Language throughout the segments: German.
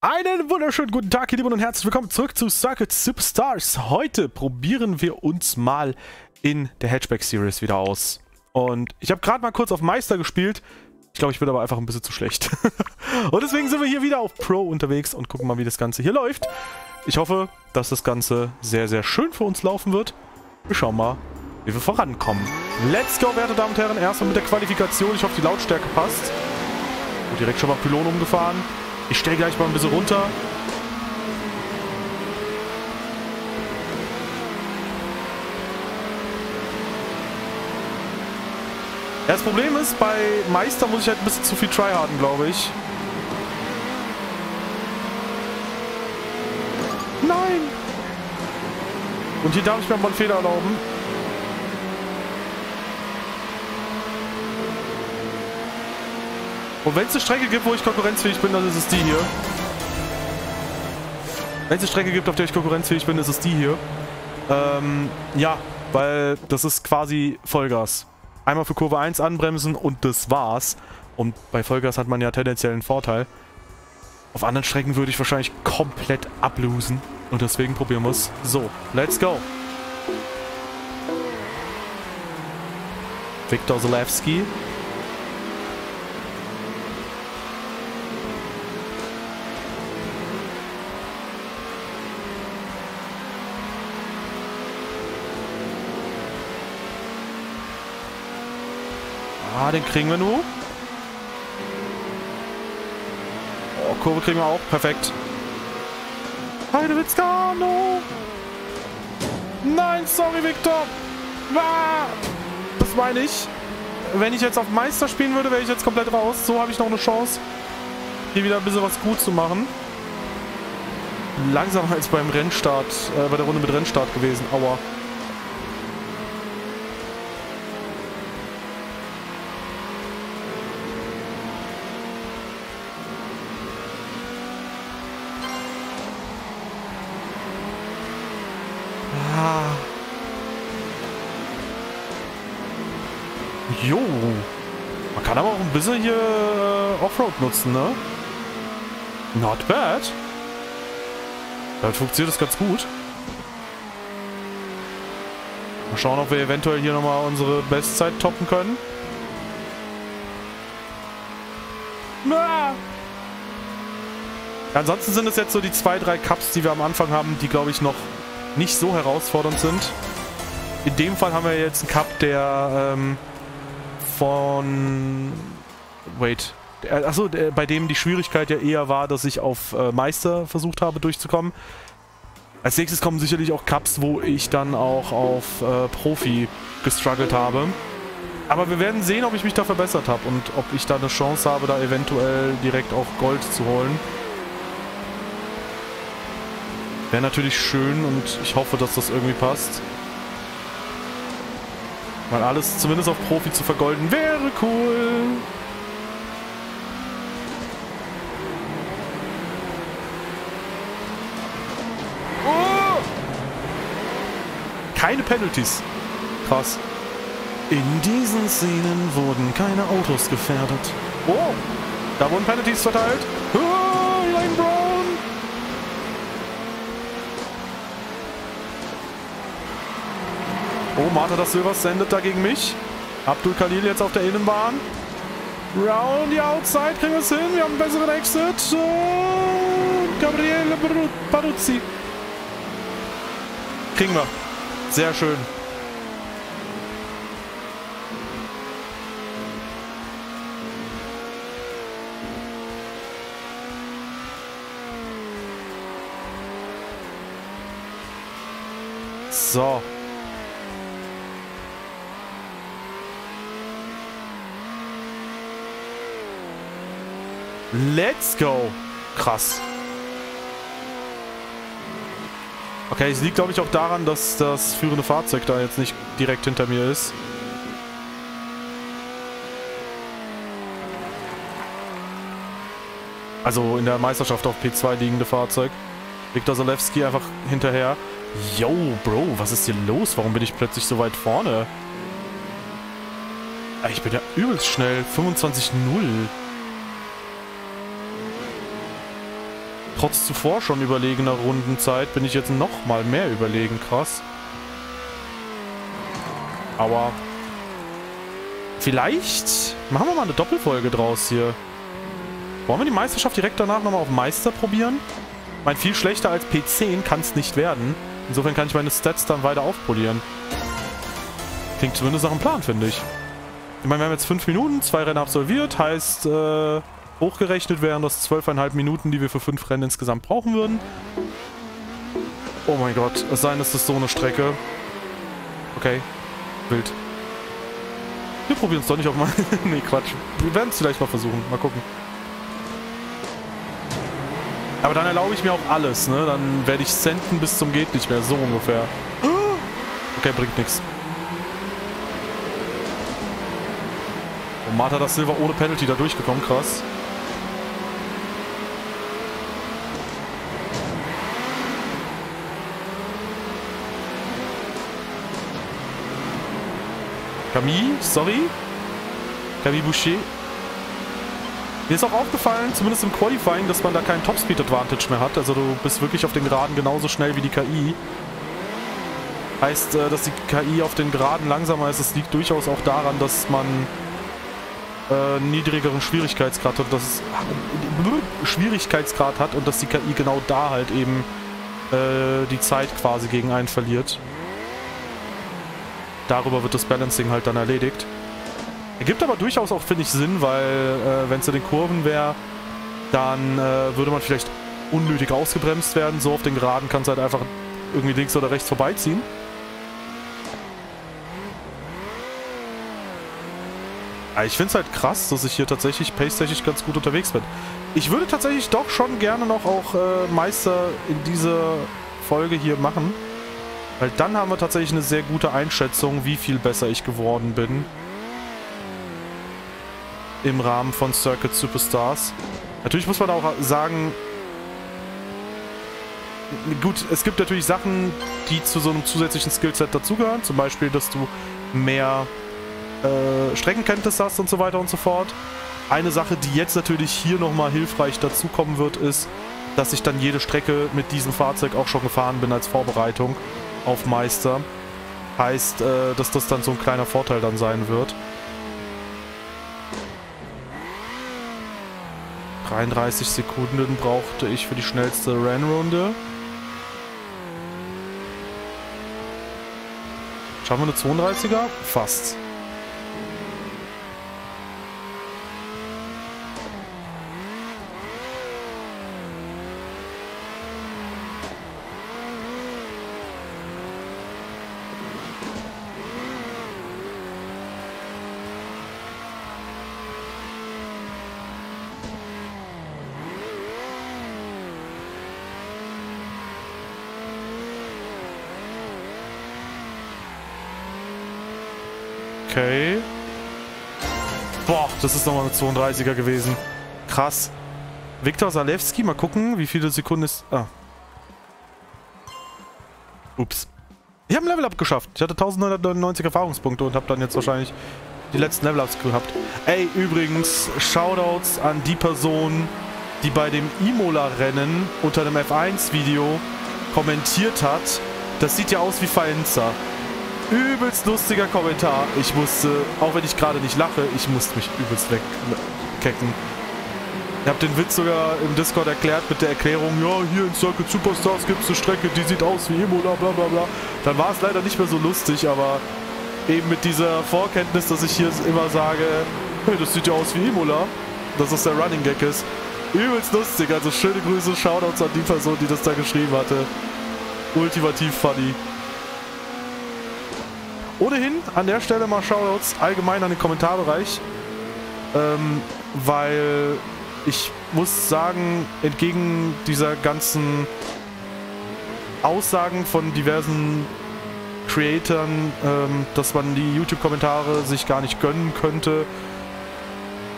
Einen wunderschönen guten Tag, ihr Lieben, und herzlich willkommen zurück zu Circuit Superstars. Heute probieren wir uns mal in der Hatchback Series wieder aus. Und ich habe gerade mal kurz auf Meister gespielt. Ich glaube, ich bin aber einfach ein bisschen zu schlecht. und deswegen sind wir hier wieder auf Pro unterwegs und gucken mal, wie das Ganze hier läuft. Ich hoffe, dass das Ganze sehr, sehr schön für uns laufen wird. Wir schauen mal, wie wir vorankommen. Let's go, werte Damen und Herren. Erstmal mit der Qualifikation. Ich hoffe, die Lautstärke passt. Und direkt schon mal Pylon umgefahren. Ich stelle gleich mal ein bisschen runter. Ja, das Problem ist, bei Meister muss ich halt ein bisschen zu viel tryharden, glaube ich. Nein! Und hier darf ich mir mal einen Fehler erlauben. Und wenn es eine Strecke gibt, wo ich konkurrenzfähig bin, dann ist es die hier. Wenn es eine Strecke gibt, auf der ich konkurrenzfähig bin, ist es die hier. Ähm, ja, weil das ist quasi Vollgas. Einmal für Kurve 1 anbremsen und das war's. Und bei Vollgas hat man ja tendenziell einen Vorteil. Auf anderen Strecken würde ich wahrscheinlich komplett ablosen. Und deswegen probieren wir es. So, let's go. Viktor Zalewski Den kriegen wir nur. Oh, Kurve kriegen wir auch. Perfekt. Heidewitzka, no! Nein, sorry, Victor! Ah, das meine ich. Wenn ich jetzt auf Meister spielen würde, wäre ich jetzt komplett raus. So habe ich noch eine Chance, hier wieder ein bisschen was gut zu machen. Langsamer als beim Rennstart, äh, bei der Runde mit Rennstart gewesen. Aua. Jo. Man bisschen hier äh, Offroad nutzen, ne? Not bad. Damit funktioniert das ganz gut. Mal schauen, ob wir eventuell hier nochmal unsere Bestzeit toppen können. Ah! Ansonsten sind es jetzt so die zwei, drei Cups, die wir am Anfang haben, die, glaube ich, noch nicht so herausfordernd sind. In dem Fall haben wir jetzt einen Cup, der ähm, von... Wait. Achso, bei dem die Schwierigkeit ja eher war, dass ich auf äh, Meister versucht habe durchzukommen. Als nächstes kommen sicherlich auch Cups, wo ich dann auch auf äh, Profi gestruggelt habe. Aber wir werden sehen, ob ich mich da verbessert habe und ob ich da eine Chance habe, da eventuell direkt auch Gold zu holen. Wäre natürlich schön und ich hoffe, dass das irgendwie passt. Mal alles zumindest auf Profi zu vergolden wäre cool. Keine Penalties. Krass. In diesen Szenen wurden keine Autos gefährdet. Oh, da wurden Penalties verteilt. Oh, Lane Brown. Oh, Martha das Silvers sendet da gegen mich. Abdul Khalil jetzt auf der Innenbahn. Round die Outside, kriegen wir es hin. Wir haben einen besseren Exit. Und Gabriele Paruzzi. Kriegen wir. Sehr schön. So. Let's go. Krass. Okay, es liegt glaube ich auch daran, dass das führende Fahrzeug da jetzt nicht direkt hinter mir ist. Also in der Meisterschaft auf P2 liegende Fahrzeug. Viktor Zalewski einfach hinterher. Yo, Bro, was ist hier los? Warum bin ich plötzlich so weit vorne? Ich bin ja übelst schnell. 25-0. Trotz zuvor schon überlegener Rundenzeit bin ich jetzt noch mal mehr überlegen. Krass. Aber vielleicht machen wir mal eine Doppelfolge draus hier. Wollen wir die Meisterschaft direkt danach nochmal auf Meister probieren? Ich meine, viel schlechter als P10 kann es nicht werden. Insofern kann ich meine Stats dann weiter aufpolieren. Klingt zumindest nach einem Plan, finde ich. Ich meine, wir haben jetzt 5 Minuten, zwei Rennen absolviert. Heißt, äh, hochgerechnet wären das 12,5 Minuten, die wir für 5 Rennen insgesamt brauchen würden. Oh mein Gott, es sei denn, es ist so eine Strecke. Okay, wild. Wir probieren es doch nicht auf mal... nee, Quatsch. Wir werden es vielleicht mal versuchen. Mal gucken. Aber dann erlaube ich mir auch alles, ne? Dann werde ich senden bis zum geht nicht mehr. So ungefähr. Okay, bringt nichts. Und Marta da Silva ohne Penalty da durchgekommen. Krass. Camille, sorry. Camille Boucher. Mir ist auch aufgefallen, zumindest im Qualifying, dass man da keinen Topspeed-Advantage mehr hat. Also du bist wirklich auf den Geraden genauso schnell wie die KI. Heißt, äh, dass die KI auf den Geraden langsamer ist. Es liegt durchaus auch daran, dass man äh, niedrigeren Schwierigkeitsgrad hat, dass es äh, Schwierigkeitsgrad hat und dass die KI genau da halt eben äh, die Zeit quasi gegen einen verliert darüber wird das Balancing halt dann erledigt. Ergibt aber durchaus auch, finde ich, Sinn, weil äh, wenn es in den Kurven wäre, dann äh, würde man vielleicht unnötig ausgebremst werden. So auf den Geraden kann es halt einfach irgendwie links oder rechts vorbeiziehen. ich finde es halt krass, dass ich hier tatsächlich pace-technisch ganz gut unterwegs bin. Ich würde tatsächlich doch schon gerne noch auch äh, Meister in dieser Folge hier machen. Weil dann haben wir tatsächlich eine sehr gute Einschätzung, wie viel besser ich geworden bin. Im Rahmen von Circuit Superstars. Natürlich muss man auch sagen, gut, es gibt natürlich Sachen, die zu so einem zusätzlichen Skillset dazugehören. Zum Beispiel, dass du mehr äh, Streckenkenntnis hast und so weiter und so fort. Eine Sache, die jetzt natürlich hier nochmal hilfreich dazukommen wird, ist, dass ich dann jede Strecke mit diesem Fahrzeug auch schon gefahren bin als Vorbereitung auf Meister. Heißt, äh, dass das dann so ein kleiner Vorteil dann sein wird. 33 Sekunden brauchte ich für die schnellste Rennrunde. Schaffen wir eine 32er? Fast. Okay. Boah, das ist nochmal eine 32er gewesen. Krass. Viktor Salewski, mal gucken, wie viele Sekunden ist... Ah. Ups. Ich habe ein Level-Up geschafft. Ich hatte 1999 Erfahrungspunkte und habe dann jetzt wahrscheinlich die letzten Level-Ups gehabt. Ey, übrigens, Shoutouts an die Person, die bei dem Imola-Rennen unter dem F1-Video kommentiert hat. Das sieht ja aus wie Faenza. Übelst lustiger Kommentar. Ich musste, auch wenn ich gerade nicht lache, ich musste mich übelst wegkecken. Ich habe den Witz sogar im Discord erklärt mit der Erklärung, ja, hier in Circuit Superstars gibt es eine Strecke, die sieht aus wie Imola, bla bla bla. Dann war es leider nicht mehr so lustig, aber eben mit dieser Vorkenntnis, dass ich hier immer sage, hey, das sieht ja aus wie Imola, dass das der Running Gag ist. Übelst lustig, also schöne Grüße, Shoutouts an die Person, die das da geschrieben hatte. Ultimativ funny. Ohnehin an der Stelle mal Shoutouts allgemein an den Kommentarbereich. Ähm, weil ich muss sagen, entgegen dieser ganzen Aussagen von diversen Creatoren, ähm, dass man die YouTube-Kommentare sich gar nicht gönnen könnte.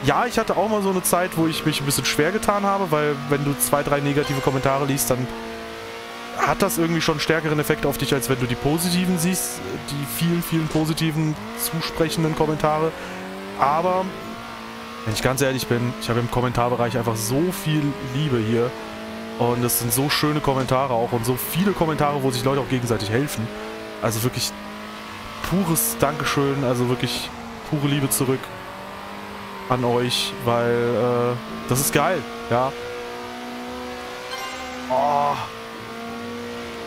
Ja, ich hatte auch mal so eine Zeit, wo ich mich ein bisschen schwer getan habe, weil wenn du zwei, drei negative Kommentare liest, dann hat das irgendwie schon stärkeren Effekt auf dich, als wenn du die positiven siehst, die vielen, vielen positiven, zusprechenden Kommentare. Aber, wenn ich ganz ehrlich bin, ich habe im Kommentarbereich einfach so viel Liebe hier. Und es sind so schöne Kommentare auch und so viele Kommentare, wo sich Leute auch gegenseitig helfen. Also wirklich pures Dankeschön, also wirklich pure Liebe zurück an euch, weil äh, das ist geil, ja. Oh.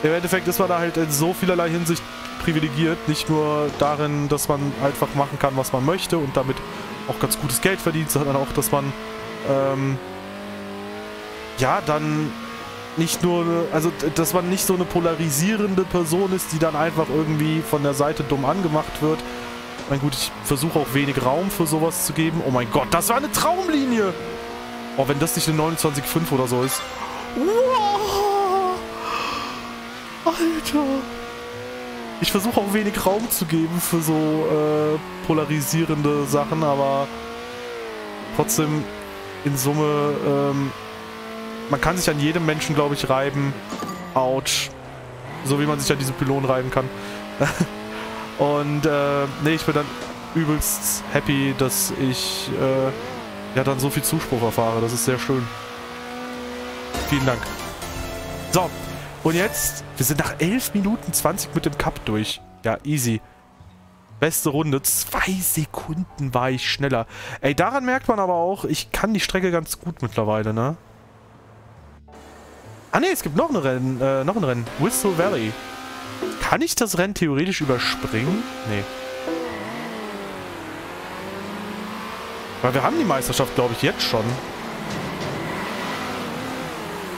Im Endeffekt ist man da halt in so vielerlei Hinsicht privilegiert. Nicht nur darin, dass man einfach machen kann, was man möchte und damit auch ganz gutes Geld verdient, sondern auch, dass man ähm, ja dann nicht nur, also dass man nicht so eine polarisierende Person ist, die dann einfach irgendwie von der Seite dumm angemacht wird. Ich meine, gut, ich versuche auch wenig Raum für sowas zu geben. Oh mein Gott, das war eine Traumlinie! Oh, wenn das nicht eine 29,5 oder so ist. Wow. Alter! Ich versuche auch wenig Raum zu geben für so äh, polarisierende Sachen, aber trotzdem in Summe ähm, man kann sich an jedem Menschen, glaube ich, reiben. Autsch. So wie man sich an diese Pylonen reiben kann. Und, äh, nee, ich bin dann übelst happy, dass ich, äh, ja, dann so viel Zuspruch erfahre. Das ist sehr schön. Vielen Dank. So, und jetzt, wir sind nach 11 Minuten 20 mit dem Cup durch. Ja, easy. Beste Runde. Zwei Sekunden war ich schneller. Ey, daran merkt man aber auch, ich kann die Strecke ganz gut mittlerweile, ne? Ah ne, es gibt noch ein Rennen, äh, noch ein Rennen. Whistle Valley. Kann ich das Rennen theoretisch überspringen? Nee. Weil wir haben die Meisterschaft, glaube ich, jetzt schon.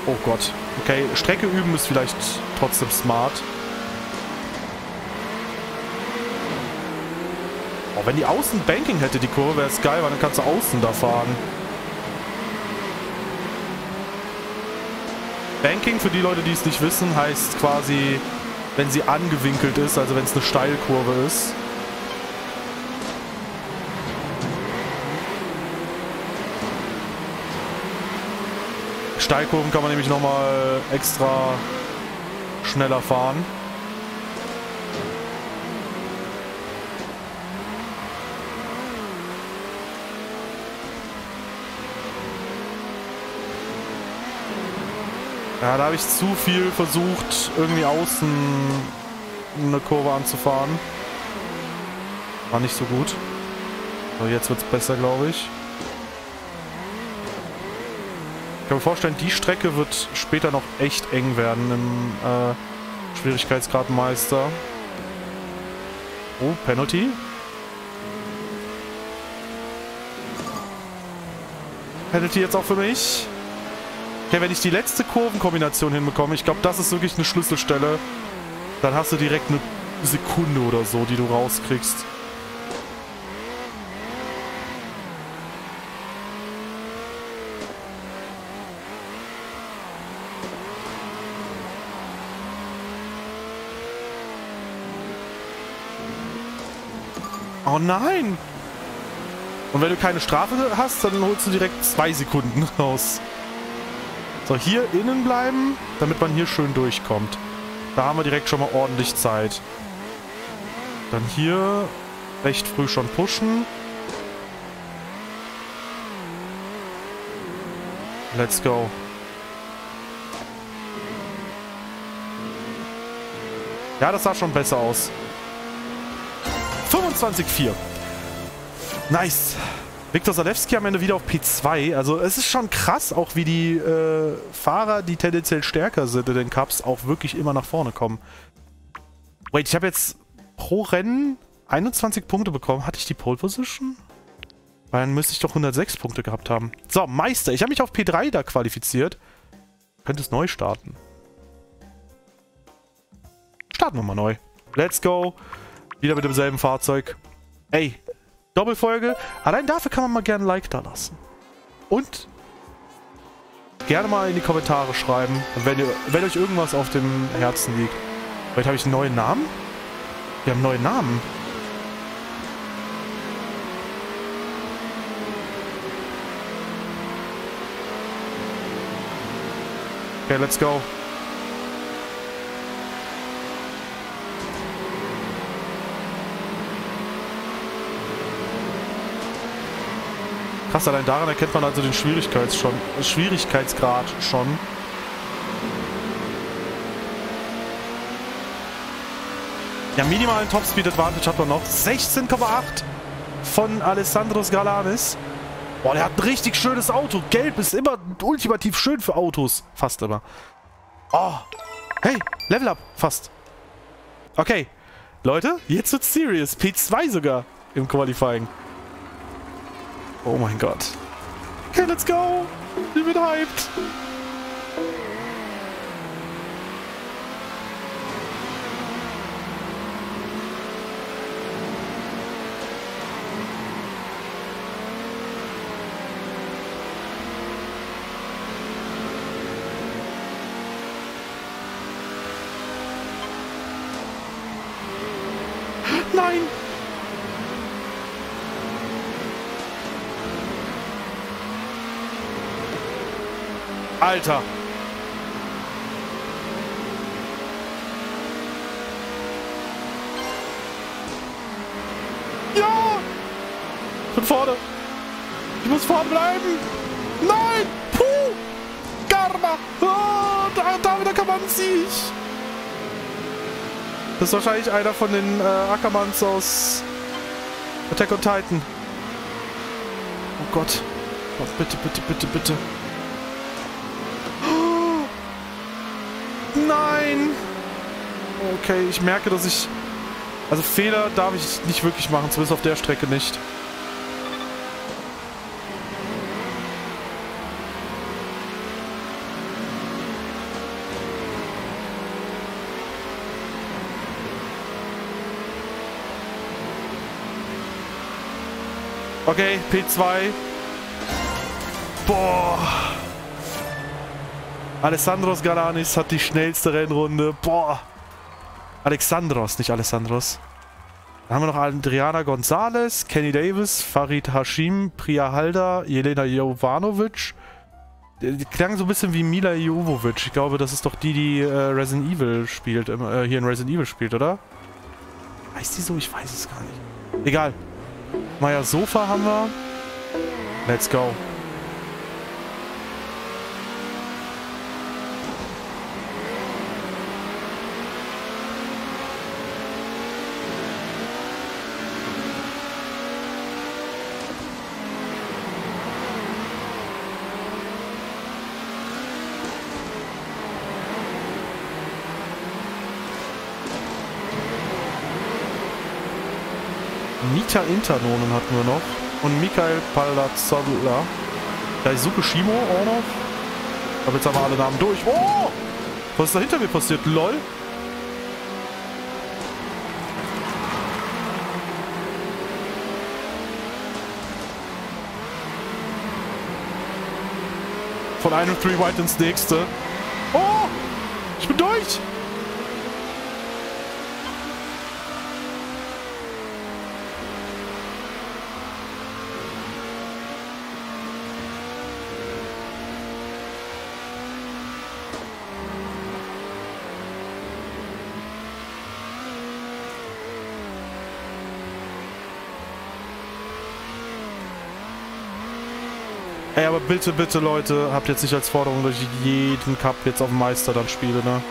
Oh Gott. Okay, Strecke üben ist vielleicht trotzdem smart. Oh, wenn die Außen Banking hätte, die Kurve, wäre es geil, weil dann kannst du außen da fahren. Banking, für die Leute, die es nicht wissen, heißt quasi, wenn sie angewinkelt ist, also wenn es eine Steilkurve ist. Steilkurven kann man nämlich nochmal extra schneller fahren. Ja, da habe ich zu viel versucht, irgendwie außen eine Kurve anzufahren. War nicht so gut. So, jetzt wird es besser, glaube ich. Ich kann mir vorstellen, die Strecke wird später noch echt eng werden im äh, Schwierigkeitsgrad Meister. Oh, Penalty. Penalty jetzt auch für mich. Okay, wenn ich die letzte Kurvenkombination hinbekomme, ich glaube, das ist wirklich eine Schlüsselstelle, dann hast du direkt eine Sekunde oder so, die du rauskriegst. Oh nein! Und wenn du keine Strafe hast, dann holst du direkt zwei Sekunden raus. So, hier innen bleiben, damit man hier schön durchkommt. Da haben wir direkt schon mal ordentlich Zeit. Dann hier recht früh schon pushen. Let's go. Ja, das sah schon besser aus. 25-4. Nice. Viktor Zalewski am Ende wieder auf P2. Also es ist schon krass, auch wie die äh, Fahrer, die tendenziell stärker sind in den Cups, auch wirklich immer nach vorne kommen. Wait, ich habe jetzt pro Rennen 21 Punkte bekommen. Hatte ich die Pole Position? Weil dann müsste ich doch 106 Punkte gehabt haben. So, Meister. Ich habe mich auf P3 da qualifiziert. Könnte es neu starten. Starten wir mal neu. Let's go. Wieder mit demselben Fahrzeug. Ey, Doppelfolge. Allein dafür kann man mal gerne ein Like da lassen. Und gerne mal in die Kommentare schreiben, wenn, ihr, wenn euch irgendwas auf dem Herzen liegt. Vielleicht habe ich einen neuen Namen? Wir haben einen neuen Namen. Okay, let's go. Krass, allein daran erkennt man also den Schwierigkeits schon, Schwierigkeitsgrad schon. Ja, minimalen Topspeed Advantage hat man noch. 16,8 von Alessandro Galanis. Boah, der hat ein richtig schönes Auto. Gelb ist immer ultimativ schön für Autos. Fast immer. Oh. Hey, Level Up. Fast. Okay. Leute, jetzt wird's serious. P2 sogar im Qualifying. Oh mein Gott. Okay, let's go. Ich bin hyped. Alter! Ja! Ich bin vorne! Ich muss vorne bleiben! Nein! Puh! Karma! Oh, da, da wieder kann man sich! Das ist wahrscheinlich einer von den äh, Ackermanns aus Attack on Titan. Oh Gott. Oh, bitte, bitte, bitte, bitte. Oh. Nein! Okay, ich merke, dass ich... Also Fehler darf ich nicht wirklich machen, zumindest auf der Strecke nicht. Okay, P2. Boah. Alessandros Galanis hat die schnellste Rennrunde. Boah. Alexandros, nicht Alessandros. Dann haben wir noch Adriana Gonzalez, Kenny Davis, Farid Hashim, Priya Halda, Jelena Jovanovic. Die klang so ein bisschen wie Mila Jovovic. Ich glaube, das ist doch die, die äh, Resident Evil spielt, äh, hier in Resident Evil spielt, oder? Heißt die so? Ich weiß es gar nicht. Egal. Maya Sofa haben wir. Let's go. Nita Internonen hatten wir noch. Und Mikhail Palazzola. Daisuke Shimo auch noch. Aber jetzt haben wir alle Namen durch. Oh! Was ist da hinter mir passiert? LOL. Von einem Three White ins nächste. Oh! Ich bin durch! Ey, aber bitte, bitte, Leute, habt jetzt nicht als Forderung, dass ich jeden Cup jetzt auf Meister dann spiele, ne?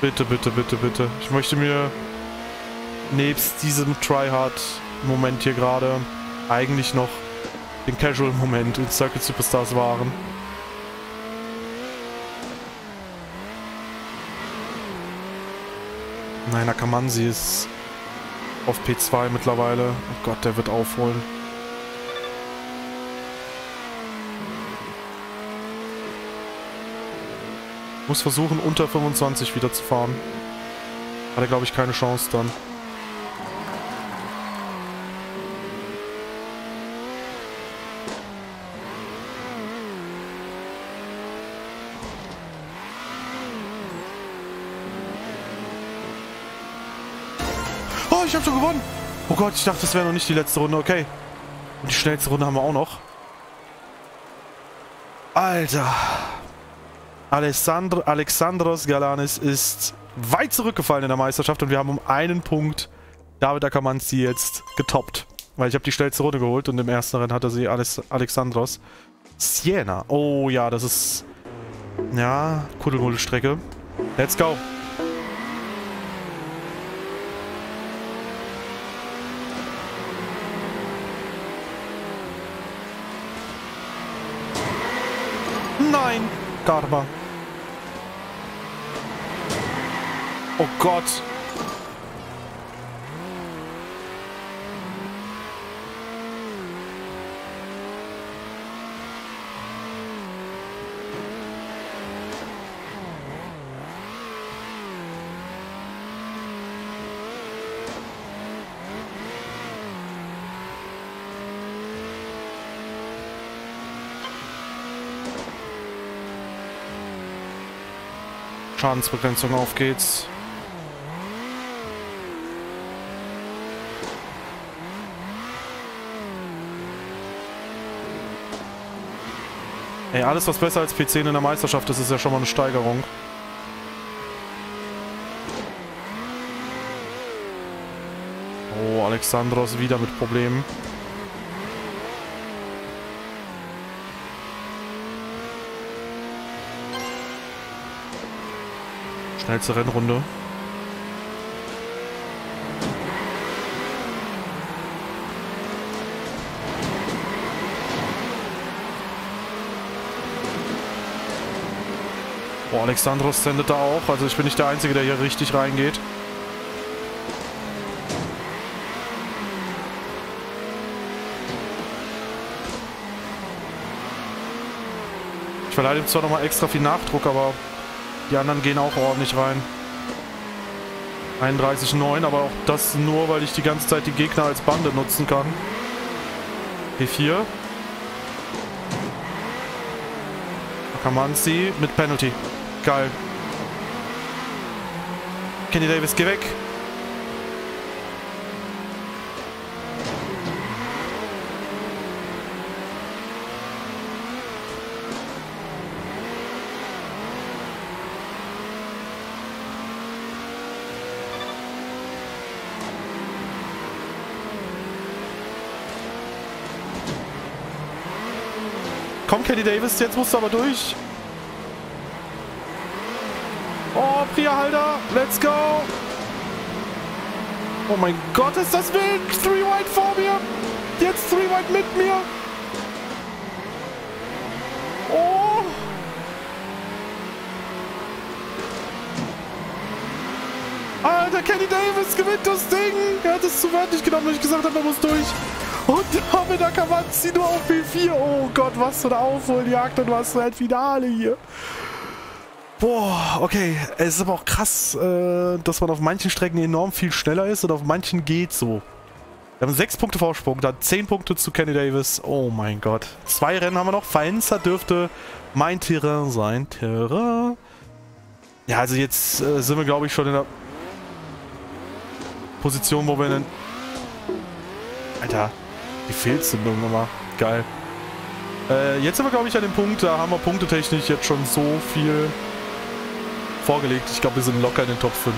Bitte, bitte, bitte, bitte. Ich möchte mir nebst diesem Tryhard-Moment hier gerade eigentlich noch den Casual-Moment in Circuit Superstars wahren. Nein, Nakamansi ist auf P2 mittlerweile. Oh Gott, der wird aufholen. Muss versuchen, unter 25 wieder zu fahren. Hat er, glaube ich, keine Chance dann. Oh, ich habe schon gewonnen. Oh Gott, ich dachte, das wäre noch nicht die letzte Runde. Okay. Und die schnellste Runde haben wir auch noch. Alter. Alessandro, Alexandros Galanis ist weit zurückgefallen in der Meisterschaft und wir haben um einen Punkt David Akamanzi jetzt getoppt. Weil ich habe die schnellste Runde geholt und im ersten Rennen hatte sie Alex Alexandros. Siena. Oh ja, das ist... Ja, Kuddelmuddelstrecke. Let's go. Nein, Karma. Oh Gott. Schadensbegrenzung, auf geht's. Ey, alles was besser als P10 in der Meisterschaft ist, ist ja schon mal eine Steigerung. Oh, Alexandros wieder mit Problemen. Schnellste Rennrunde. Oh, Alexandros sendet da auch. Also ich bin nicht der Einzige, der hier richtig reingeht. Ich verleihe ihm zwar nochmal extra viel Nachdruck, aber die anderen gehen auch ordentlich rein. 31,9, aber auch das nur, weil ich die ganze Zeit die Gegner als Bande nutzen kann. P4. Akamanzi mit Penalty. Geil. Kenny Davis, geh weg. Komm, Kenny Davis, jetzt musst du aber durch. Priahalter, let's go. Oh mein Gott, ist das wild. Three White vor mir. Jetzt Three White mit mir. Oh. Alter, Kenny Davis gewinnt das Ding. Er hat es zu wörtlich genommen, weil ich gesagt habe, er muss durch. Und damit Akamatzi nur auf P4. Oh Gott, was für eine Aufholjagd und was für ein Finale hier. Boah, okay. Es ist aber auch krass, äh, dass man auf manchen Strecken enorm viel schneller ist und auf manchen geht so. Wir haben 6 Punkte Vorsprung, dann 10 Punkte zu Kenny Davis. Oh mein Gott. Zwei Rennen haben wir noch. Faenza dürfte mein Terrain sein. Terrain. Ja, also jetzt äh, sind wir, glaube ich, schon in der Position, wo wir einen... Alter, die Fehlzündung nochmal. Geil. Äh, jetzt sind wir, glaube ich, an dem Punkt, da haben wir punktetechnisch jetzt schon so viel vorgelegt. Ich glaube, wir sind locker in den Top 5.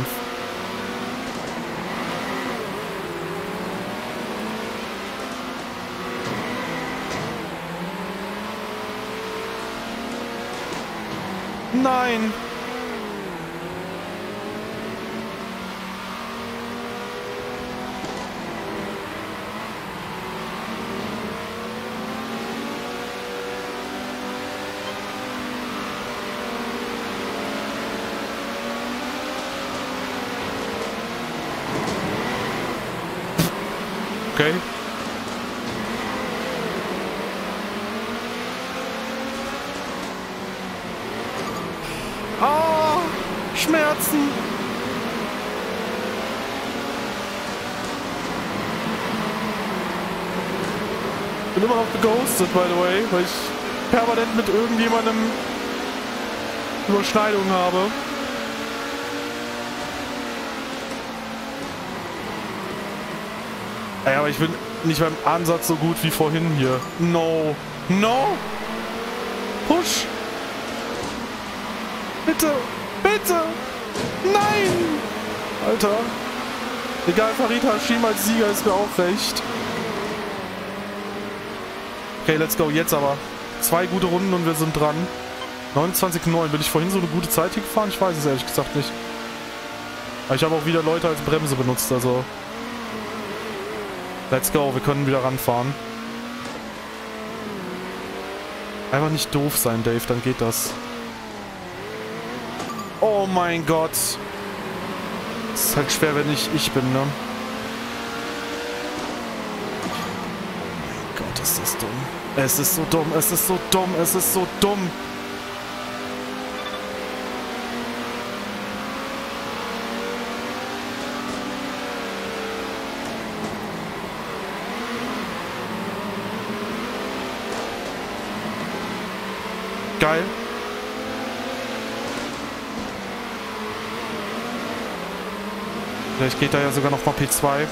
Nein! Okay. Ah, Schmerzen. Bin immer noch geghostet, by the way, weil ich permanent mit irgendjemandem Überschneidungen habe. Ey, aber ich bin nicht beim Ansatz so gut wie vorhin hier. No. No. Push. Bitte. Bitte. Nein. Alter. Egal, Farid Hashim als Sieger ist mir auch recht. Okay, let's go. Jetzt aber. Zwei gute Runden und wir sind dran. 29,9. Bin ich vorhin so eine gute Zeit hier gefahren? Ich weiß es ehrlich gesagt nicht. Aber ich habe auch wieder Leute als Bremse benutzt, also... Let's go, wir können wieder ranfahren. Einfach nicht doof sein, Dave, dann geht das. Oh mein Gott. Das ist halt schwer, wenn ich ich bin, ne? Mein Gott, ist das dumm. Es ist so dumm, es ist so dumm, es ist so dumm. Geil. Vielleicht geht da ja sogar noch mal P2.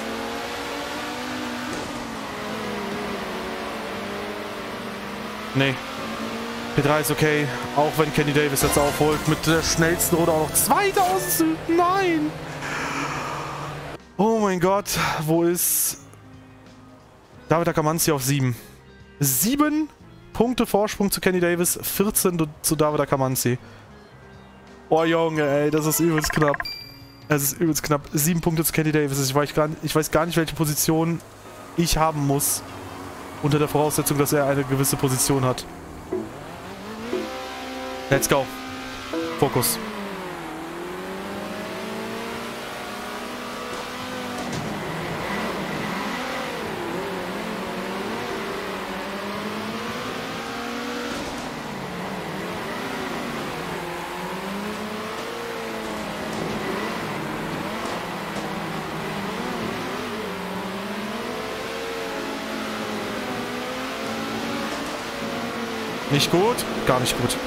Nee. P3 ist okay, auch wenn Kenny Davis jetzt aufholt mit der schnellsten Runde auch noch 2000. Nein! Oh mein Gott, wo ist David Akamanzi auf 7? 7 Punkte Vorsprung zu Kenny Davis, 14 zu David Akamanzi. Oh Junge, ey, das ist übelst knapp. Es ist übelst knapp. 7 Punkte zu Kenny Davis. Ich weiß, gar nicht, ich weiß gar nicht, welche Position ich haben muss. Unter der Voraussetzung, dass er eine gewisse Position hat. Let's go. Fokus. Nicht gut? Gar nicht gut. Ich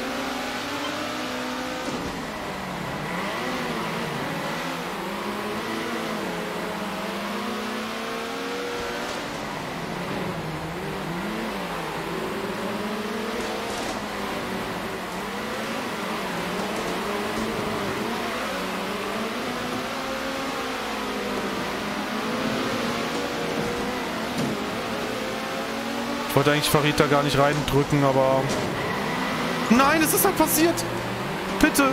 wollte eigentlich Farid da gar nicht reindrücken, aber... Nein, es ist halt passiert! Bitte!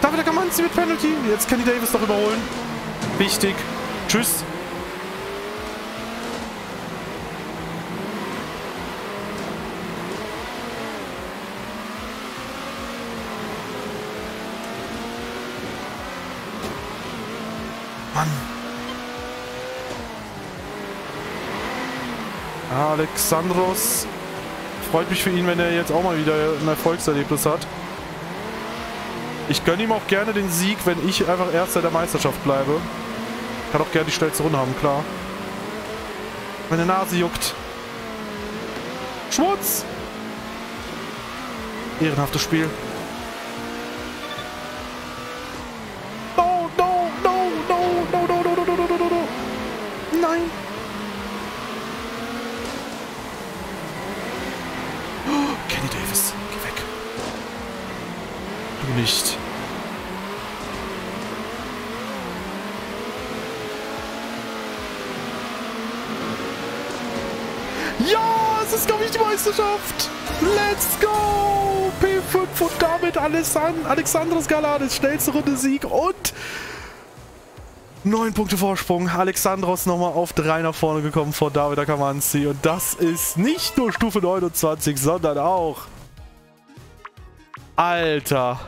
David Akamanzi mit Penalty. Jetzt kann die Davis doch überholen. Wichtig. Tschüss. Alexandros. Freut mich für ihn, wenn er jetzt auch mal wieder ein Erfolgserlebnis hat. Ich gönne ihm auch gerne den Sieg, wenn ich einfach Erster der Meisterschaft bleibe. Kann auch gerne die schnellste Runde haben, klar. Meine Nase juckt. Schmutz! Ehrenhaftes Spiel. Alessand Alexandros Galadis, schnellste Runde Sieg und 9 Punkte Vorsprung. Alexandros nochmal auf 3 nach vorne gekommen vor David Akamanzi. Und das ist nicht nur Stufe 29, sondern auch... Alter.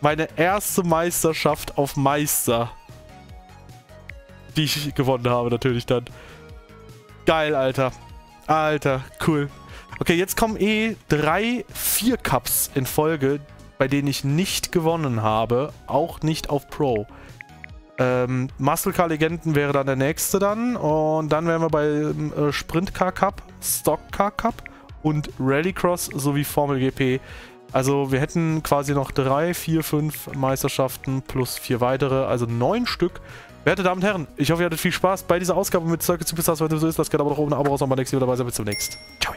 Meine erste Meisterschaft auf Meister. Die ich gewonnen habe natürlich dann. Geil, Alter. Alter, cool. Okay, jetzt kommen eh drei, vier Cups in Folge, bei denen ich nicht gewonnen habe. Auch nicht auf Pro. Ähm, Muscle Car Legenden wäre dann der nächste dann. Und dann wären wir bei äh, Sprint Car Cup, Stock Car Cup und Rallycross sowie Formel GP. Also wir hätten quasi noch drei, vier, fünf Meisterschaften plus vier weitere, also neun Stück. Werte Damen und Herren, ich hoffe, ihr hattet viel Spaß bei dieser Ausgabe mit Circuit Superstars. Wenn das so ist, lasst gerne aber noch oben ein Abo raus und beim nächsten Mal dabei sein. Bis zum nächsten. Ciao.